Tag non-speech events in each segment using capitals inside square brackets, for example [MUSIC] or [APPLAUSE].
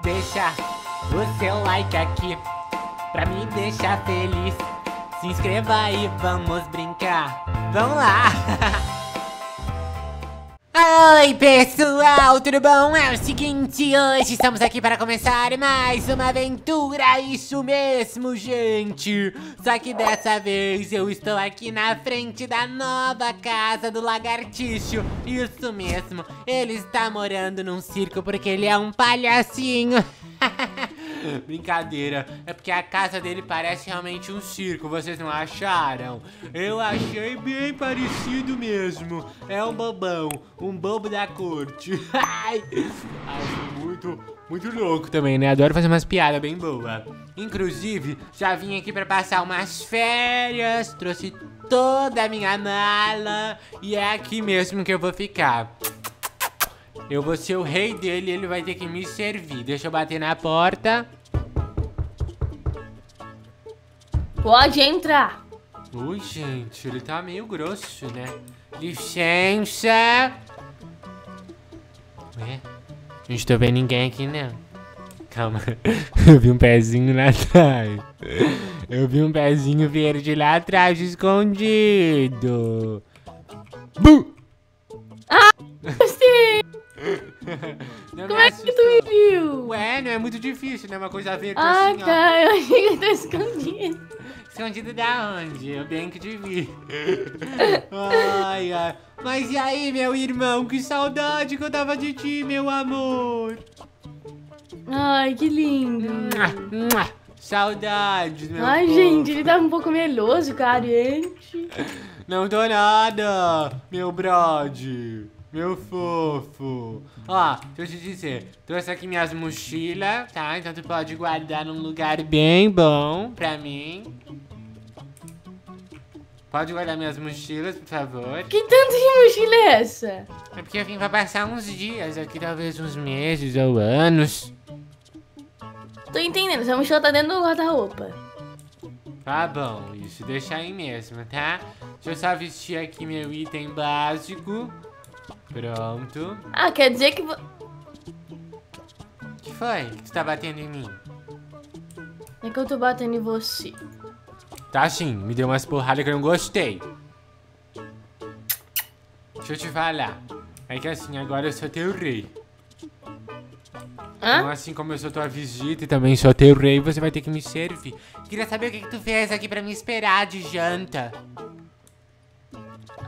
Deixa o seu like aqui pra me deixar feliz. Se inscreva aí, vamos brincar. Vamos lá! [LAUGHS] Oi pessoal, tudo bom? É o seguinte, hoje estamos aqui para começar mais uma aventura, isso mesmo, gente! Só que dessa vez eu estou aqui na frente da nova casa do lagartixo, isso mesmo, ele está morando num circo porque ele é um palhacinho. [LAUGHS] [LAUGHS] Brincadeira, é porque a casa dele parece realmente um circo, vocês não acharam? Eu achei bem parecido mesmo. É um bobão, um bobo da corte. [LAUGHS] Acho muito, muito louco também, né? Adoro fazer umas piadas bem boas. Inclusive, já vim aqui pra passar umas férias, trouxe toda a minha mala e é aqui mesmo que eu vou ficar. Eu vou ser o rei dele e ele vai ter que me servir. Deixa eu bater na porta. Pode entrar. Ui, gente, ele tá meio grosso, né? Licença. Ué? Não tô vendo ninguém aqui, não. Calma. [LAUGHS] Eu vi um pezinho lá atrás. Eu vi um pezinho verde lá atrás, escondido. Bu! Ah, sim! [LAUGHS] Não Como me é que tu me viu? Ué, não é muito difícil, né? Uma coisa verde Ah, assim, ó. tá. [LAUGHS] Eu achei que eu tô escondido. Escondido da onde? Eu bem que te vi. [LAUGHS] ai, ai. Mas e aí, meu irmão? Que saudade que eu tava de ti, meu amor. Ai, que lindo. Saudades, meu Ai, fofo. gente, ele tá um pouco meloso, carente. Não tô nada, meu brode. Meu fofo. Ó, deixa eu te dizer. Trouxe aqui minhas mochilas, tá? Então tu pode guardar num lugar bem bom pra mim. Pode guardar minhas mochilas, por favor. Que tanto de mochila é essa? É porque eu vim pra passar uns dias aqui, talvez uns meses ou anos. Tô entendendo, essa mochila tá dentro do guarda-roupa. Tá bom, isso, deixa aí mesmo, tá? Deixa eu só vestir aqui meu item básico. Pronto. Ah, quer dizer que... vo- que foi que tu tá batendo em mim? É que eu tô batendo em você. Tá sim, me deu umas porradas que eu não gostei. Deixa eu te falar. É que assim, agora eu sou teu rei. Então, Hã? assim como eu sou tua visita e também sou teu rei, você vai ter que me servir. Queria saber o que, que tu fez aqui pra me esperar de janta.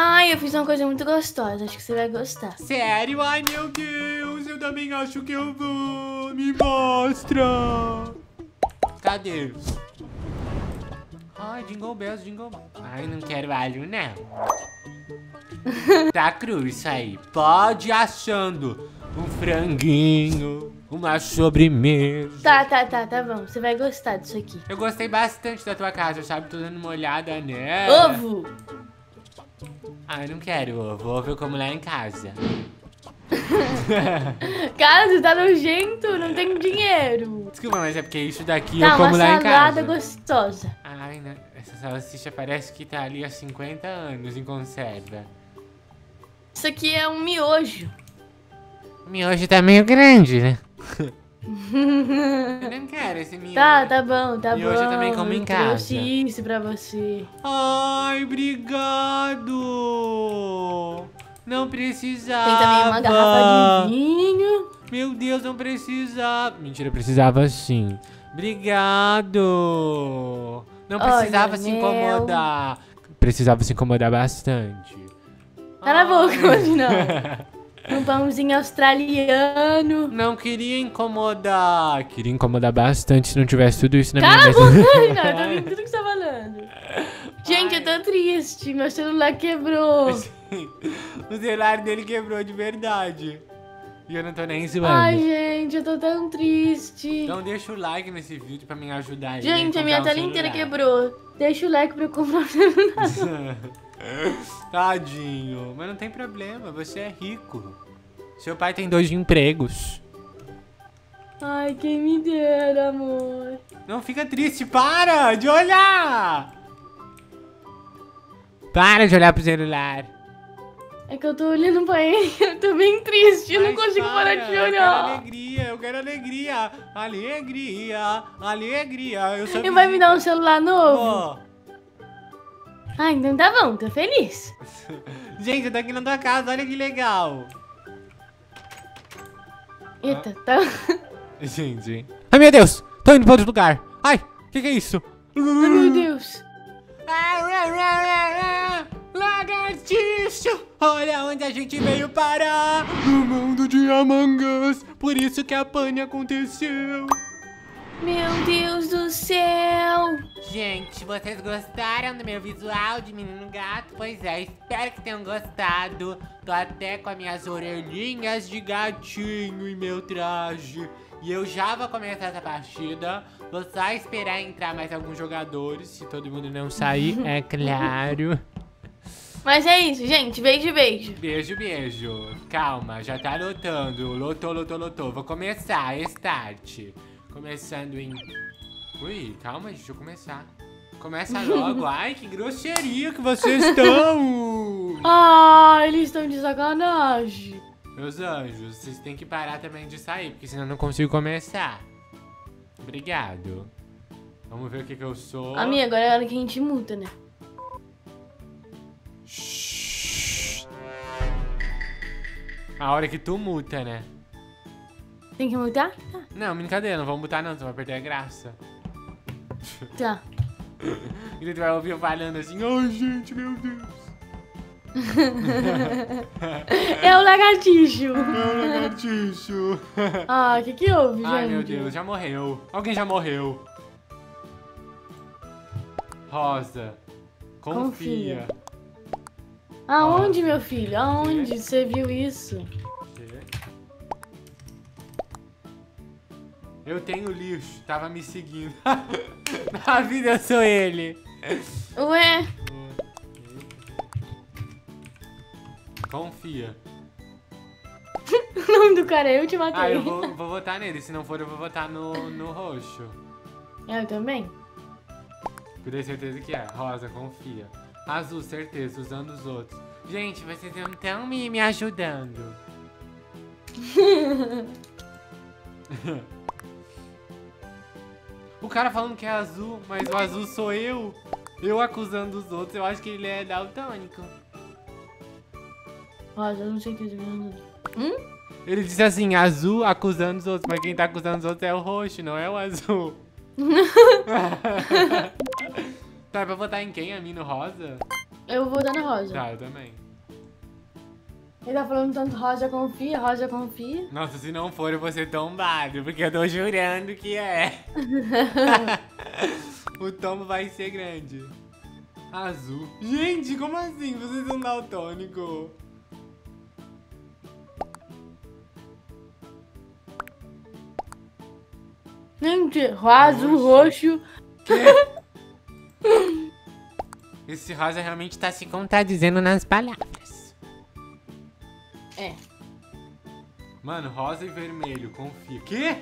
Ai, eu fiz uma coisa muito gostosa, acho que você vai gostar. Sério? Ai, meu Deus, eu também acho que eu vou. Me mostra. Cadê? Ai, Jingle Bells, Jingle Bells. Ai, não quero alho, não. tá cru isso aí. Pode achando um franguinho, uma sobremesa. Tá, tá, tá, tá bom. Você vai gostar disso aqui. Eu gostei bastante da tua casa, sabe? Tô dando uma olhada nela. Ovo! Ai, não quero. Ovo eu como lá em casa. [LAUGHS] Cara, você tá nojento, não tem dinheiro. Desculpa, mas é porque isso daqui Tá, eu como uma lá em salada casa. gostosa. Ai, né? Essa salsicha parece que tá ali há 50 anos em conserva. Isso aqui é um miojo. O miojo tá meio grande, né? [LAUGHS] [LAUGHS] eu não quero esse miojo. Tá, tá bom, tá Miojo bom. eu também como em Eu trouxe casa. isso pra você. Ai, obrigado! Não precisava. Tem também uma garrafa de vinho. Meu Deus, não precisava. Mentira, precisava sim. Obrigado. Não Olha, precisava se mel. incomodar. Precisava se incomodar bastante. Cala a boca, não. [LAUGHS] Um pãozinho australiano. Não queria incomodar. Queria incomodar bastante se não tivesse tudo isso na Cala a minha boca, mesa. não, eu [LAUGHS] tô vendo tudo que você tá falando. Gente, eu tô triste, meu celular quebrou. [LAUGHS] o celular dele quebrou de verdade. E eu não tô nem zoando. Ai, gente, eu tô tão triste. Então deixa o like nesse vídeo pra me ajudar. Gente, a minha um tela inteira quebrou. Deixa o like pra eu comprar um celular. [LAUGHS] [LAUGHS] Tadinho, mas não tem problema, você é rico. Seu pai tem dois empregos. Ai, quem me dera, amor. Não fica triste, para de olhar! Para de olhar pro celular. É que eu tô olhando pra ele, [LAUGHS] eu tô bem triste, eu não consigo parar de para, Eu quero alegria, eu quero alegria. Alegria, alegria. Eu sou Ele vai me dar um celular novo? Ó, Ah, então tá bom, tô feliz. [LAUGHS] Gente, eu tô aqui na tua casa, olha que legal. Eita, tá. [LAUGHS] Gente. Ai, meu Deus, tô indo pra outro lugar. Ai, que que é isso? Ai, meu Deus. Lagartixa! Olha onde a gente veio parar! No mundo de Among Us! Por isso que a pane aconteceu! Meu Deus do céu. Gente, vocês gostaram do meu visual de menino gato? Pois é, espero que tenham gostado. Tô até com as minhas orelhinhas de gatinho em meu traje. E eu já vou começar essa partida. Vou só esperar entrar mais alguns jogadores, se todo mundo não sair, [LAUGHS] é claro. Mas é isso, gente. Beijo, beijo. Beijo, beijo. Calma, já tá lotando. Lotou, lotou, lotou. Vou começar, start. Começando em... Ui, calma, deixa eu começar. Começa logo. [LAUGHS] Ai, que grosseria que vocês [LAUGHS] estão. Ah, eles estão de sacanagem. Meus anjos, vocês têm que parar também de sair, porque senão eu não consigo começar. Obrigado. Vamos ver o que que eu sou. A minha, agora é a hora que a gente multa, né? A hora que tu muta, né? Tem que multar? Tá. Não, brincadeira, não vamos mutar não, tu vai perder a graça. Tá. [LAUGHS] E tu vai ouvir eu falando assim, ai gente, meu Deus. [LAUGHS] É o lagartixo. É o lagartixo. [LAUGHS] Ah, o que que houve, gente? Ai meu Deus, já morreu. Alguém já morreu. Rosa, confia. Aonde, meu filho? Aonde você viu isso? Eu tenho lixo, tava me seguindo. [LAUGHS] Na vida eu sou ele. Ué? Confia. [LAUGHS] O nome do cara é eu te matei. Ah, eu vou, vou votar nele. Se não for, eu vou votar no, no roxo. Eu também? Eu tenho certeza que é. Rosa, confia. Azul, certeza, usando os outros. Gente, vocês não estão me, me ajudando. [LAUGHS] o cara falando que é azul, mas o azul sou eu. Eu acusando os outros, eu acho que ele é daltônico. Rosa, eu não sei o que eu tô. Hum? Ele disse assim, azul acusando os outros, mas quem tá acusando os outros é o roxo, não é o azul. [LAUGHS] [LAUGHS] tá, pra votar em quem? A mim no rosa? Eu vou dar na rosa. Tá, eu também. Ele tá falando tanto rosa confia, rosa confia. Nossa, se não for, eu vou ser tombado, porque eu tô jurando que é. [LAUGHS] o tombo vai ser grande. Azul. Gente, como assim? Vocês são daltônico? Gente, azul, Roxo. roxo. [LAUGHS] Esse rosa realmente tá se contradizendo nas palavras. Mano, rosa e vermelho, confia. Quê?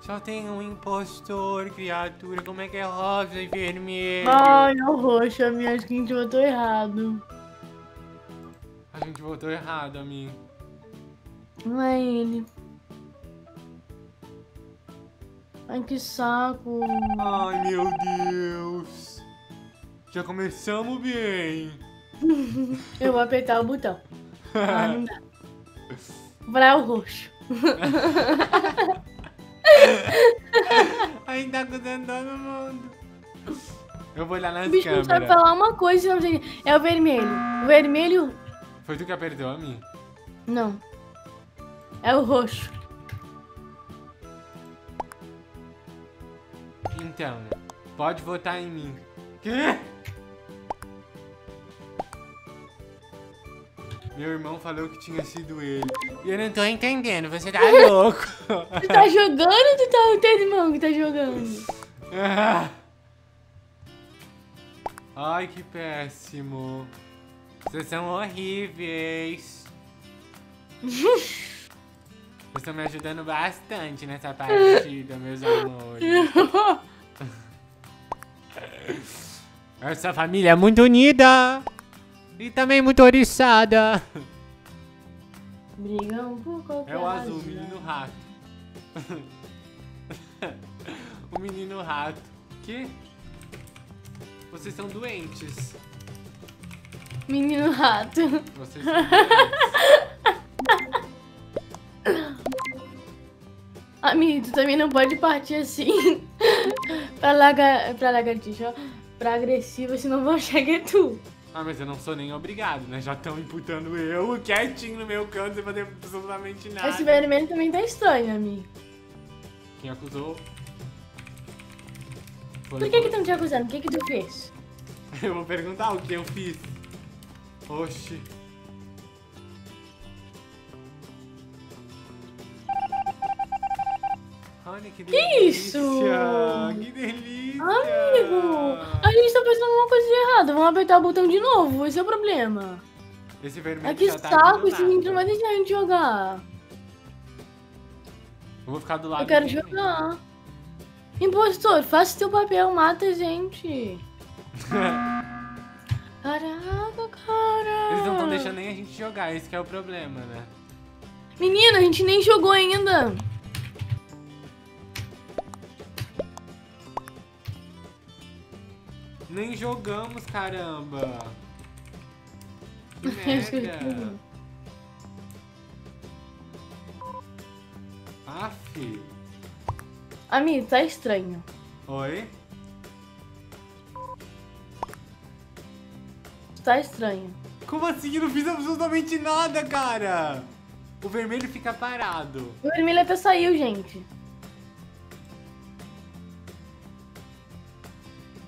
Só tem um impostor, criatura. Como é que é rosa e vermelho? Ai, é o roxo, a minha acho que a gente botou errado. A gente votou errado, a mim. Não é ele. Ai, que saco. Ai, meu Deus. Já começamos bem. Eu vou apertar o botão. Ah, não dá. Pra o roxo. Ainda tá acusando todo mundo. Eu vou olhar nas O bicho não sabe câmeras. falar uma coisa. É o vermelho. O vermelho, Foi tu que apertou a mim? não. É o roxo. Então, pode votar em mim. Quê? Meu irmão falou que tinha sido ele. E eu não tô entendendo, você tá [LAUGHS] louco. Tu tá jogando ou tu tá o teu irmão que tá jogando? Ah. [LAUGHS] Ai, que péssimo. Vocês são horríveis. [LAUGHS] Vocês estão me ajudando bastante nessa partida, meus amores. Essa família é muito unida. E também muito oriçada. Brigam por qualquer É o azul, o menino rato. [LAUGHS] o menino rato. Que? Vocês são doentes. Menino rato. Vocês são doentes. [LAUGHS] Amigo, tu também não pode partir assim [LAUGHS] pra, laga, pra lagartixa, ó, pra agressiva, senão vão achar que é tu. Ah, mas eu não sou nem obrigado, né? Já estão imputando eu quietinho no meu canto sem fazer absolutamente nada. Esse vermelho também tá estranho, amigo. Quem acusou? Por que que estão te acusando? O que que tu fez? [LAUGHS] Eu vou perguntar o que eu fiz. Oxi. Olha que delícia. isso? Que delícia. Amigo, a gente tá fazendo alguma coisa de errado. Vamos apertar o botão de novo, esse é o problema. Esse vermelho É que já tá saco, esse menino não vai deixar a gente jogar. Eu vou ficar do lado Eu quero dele. jogar. Impostor, faça teu papel, mata a gente. [LAUGHS] Caraca, cara. Eles não estão deixando nem a gente jogar, esse que é o problema, né? Menina, a gente nem jogou ainda. Nem jogamos, caramba. Que esqueci. [LAUGHS] merda. Aff. Amigo, tá estranho. Oi? Tá estranho. Como assim? Eu não fiz absolutamente nada, cara. O vermelho fica parado. O vermelho até saiu, gente.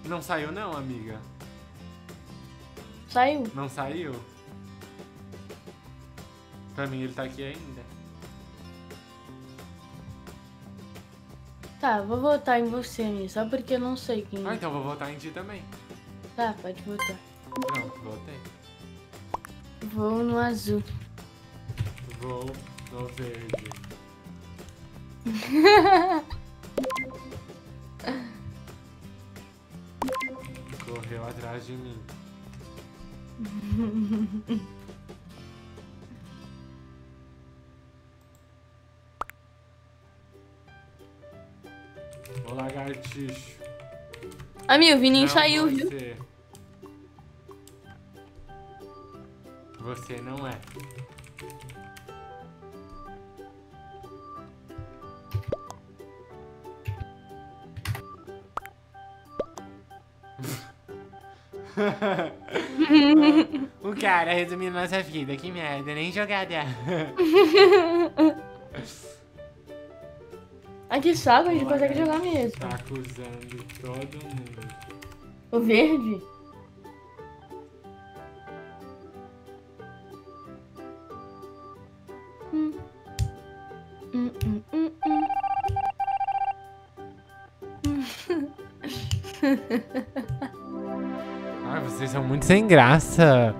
Não saiu não, amiga? Saiu. Não saiu? Pra mim ele tá aqui ainda. Tá, vou votar em você, amigo. Só porque eu não sei quem. Ah, então vou votar em ti também. Tá, pode votar. Pronto, votei. Vou no azul. Vou no verde. [LAUGHS] Correu atrás de mim. [LAUGHS] O lagartixo. Amigo, o Vininho Não saiu, viu? você. Você não é. [LAUGHS] o cara resumindo nossa vida, que merda, nem jogada. Ai, que saco, a gente consegue jogar mesmo. Tá acusando todo mundo. O verde? Hum. Hum, hum, hum, hum. [LAUGHS] São muito sem graça.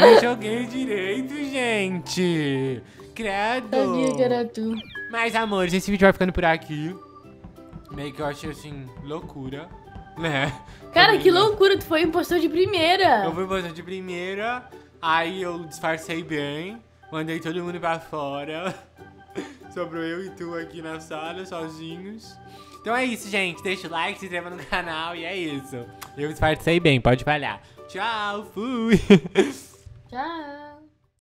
Nem joguei direito, gente. Credo. Sabia que era tu. Mas, amores, esse vídeo vai ficando por aqui. Meio que eu achei, assim, loucura, né? Cara, que loucura, tu foi impostor de primeira. Eu fui bastante de primeira, aí eu disfarcei bem, mandei todo mundo pra fora. [LAUGHS] Sobrou eu e tu aqui na sala, sozinhos. Então é isso, gente. Deixa o like, se inscreva no canal e é isso. Eu disfarcei bem, pode falhar. Tchau, fui! [LAUGHS] Tchau.